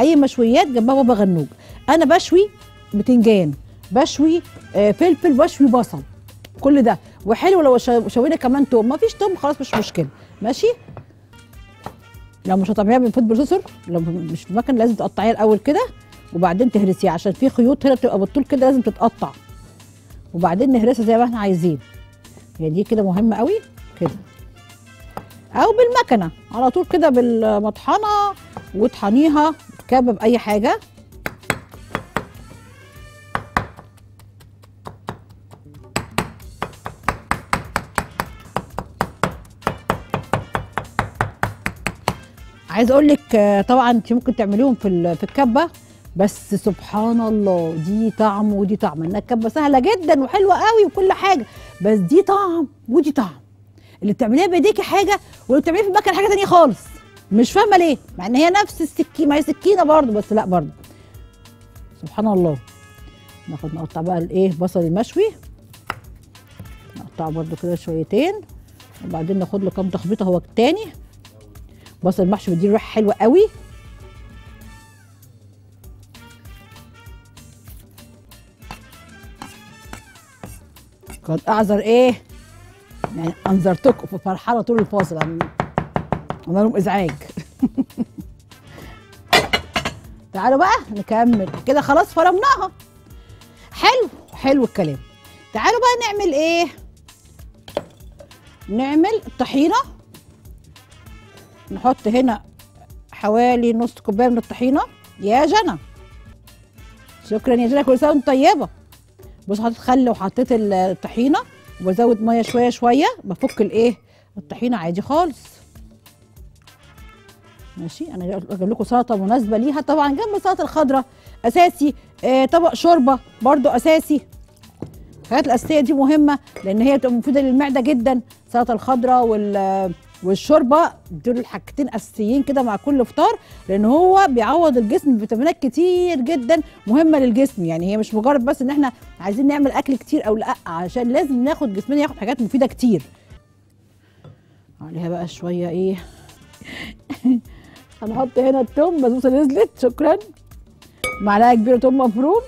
أي مشويات جنبها بابا غنوج أنا بشوي بتنجان بشوي آه، فلفل بشوي بصل. كل ده. وحلو لو شو- شوينا كمان توم. ما فيش توم خلاص مش مشكلة. ماشي؟ لو مش هتعمليها بال food processor لو مش في المكنه لازم تقطعيها الأول كده وبعدين تهرسيها. عشان في خيوط هنا بتبقى بالطول كده لازم تتقطع. وبعدين نهرسها زي ما إحنا عايزين. هي دي كده مهمة قوي. كده. أو بالمكنة. على طول كده بالمطحنة وطحنيها كبه باي حاجة. عايز أقول لك آه، طبعا أنت ممكن تعمليهم في في الكبة بس سبحان الله دي طعم ودي طعم. إنها الكبه سهلة جدا وحلوة قوي وكل حاجة بس دي طعم ودي طعم. اللي بتعمليها بإيديكي حاجة واللي بتعمليها في المكنه حاجة تانية خالص. مش فاهمة ليه؟ مع إن هي نفس السكينه ما هي سكينة برضه بس لأ برضه. سبحان الله. ناخد نقطع بقى الإيه بصل المشوي. نقطعه برضه كده شويتين. وبعدين ناخد له كام تخبيطة هو التاني. بصل المحشي بيديله ريحة حلوة قوي. قد أعذر إيه؟ يعني أنذرتكم ففرحانه طول الفاصل. عمل لهم إزعاج. تعالوا بقى نكمل. كده خلاص فرمناها. حلو حلو الكلام. تعالوا بقى نعمل إيه؟ نعمل الطحينه نحط هنا حوالي نص كوباية من الطحينة. يا جنى. شكرا يا جنى كل سنة وأنت طيبة. بص حطيت خل وحطيت الطحينة. وبزود مية شوية شوية. بفك الإيه؟ الطحينة عادي خالص. ماشي أنا أجيب لكم سلطة مناسبة ليها. طبعا جنب السلطة الخضراء أساسي آه طبق شوربة برضو أساسي. الحاجات الأساسية دي مهمة لأن هي بتبقى مفيدة للمعدة جدا. السلطه الخضراء وال والشوربة دول الحاجتين أساسيين كده مع كل فطار لأن هو بيعوض الجسم بفيتامينات كتير جدا مهمة للجسم. يعني هي مش مجرد بس إن إحنا عايزين نعمل أكل كتير أو لأ عشان لازم ناخد جسمنا ياخد حاجات مفيدة كتير. عليها بقى شوية إيه؟ هنحط هنا التوم بسبوسة نزلت. شكرا. معلقة كبيرة توم مفروم.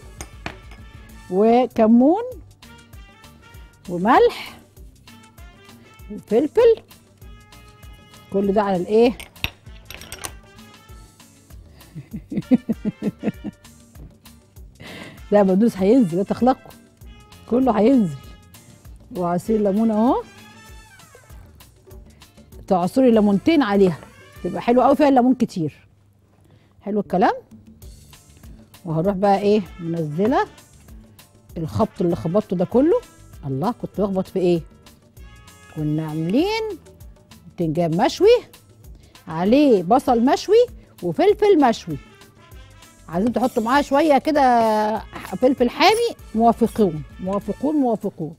وكمون. وملح. وفلفل. كل ده على الإيه؟ لا بدوس هينزل. لا تخلقوا كله هينزل. وعصير ليمون أهو. تعصري ليمونتين عليها. تبقى حلوة قوي فيها الليمون كتير. حلو الكلام. وهروح بقى إيه منزلة الخبط اللي خبطته ده كله. الله كنت بخبط في إيه؟ كنا عاملين بتنجان مشوي عليه بصل مشوي وفلفل مشوي. عايزين تحطوا معاه شوية كده فلفل حامي موافقون موافقون موافقون.